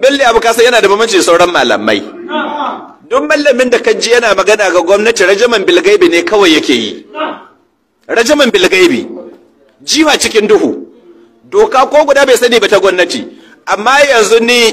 Bello Abu Kasa yana da bambanci sauran malamai. Duk mallamin da kaji yana magana ga gwamnati rajaman bilgaibi ne kawai yake yi. Rajaman bilgaibi. Jiwa cikin duhu. Doka ko guda bai sani ba ta gwamnati. Amma yanzu ni